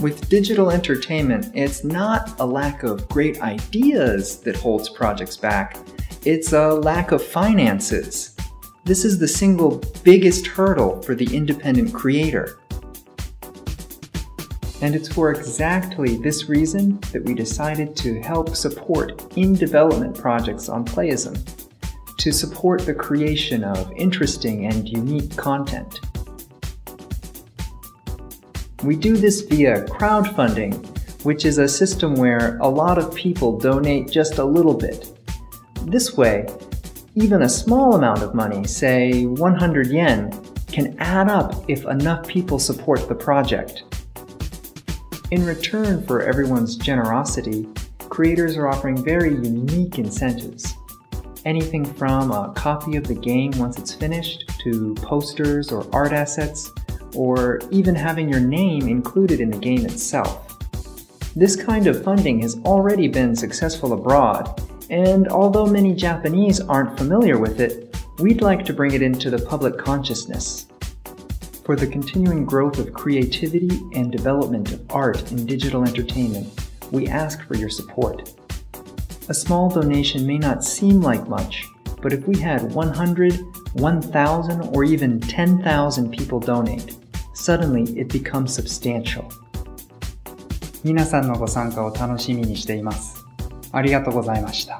With digital entertainment, it's not a lack of great ideas that holds projects back, it's a lack of finances. This is the single biggest hurdle for the independent creator. And it's for exactly this reason that we decided to help support in development projects on Playism, to support the creation of interesting and unique content. We do this via crowdfunding, which is a system where a lot of people donate just a little bit. This way, even a small amount of money, say 100 yen, can add up if enough people support the project. In return for everyone's generosity, creators are offering very unique incentives. Anything from a copy of the game once it's finished, to posters or art assets, or even having your name included in the game itself. This kind of funding has already been successful abroad, and although many Japanese aren't familiar with it, we'd like to bring it into the public consciousness for the continuing growth of creativity and development of art in digital entertainment, we ask for your support. A small donation may not seem like much, but if we had 100, 1,000, or even 10,000 people donate, suddenly it becomes substantial. 皆さんのご参加を楽しみにしています。ありがとうございました。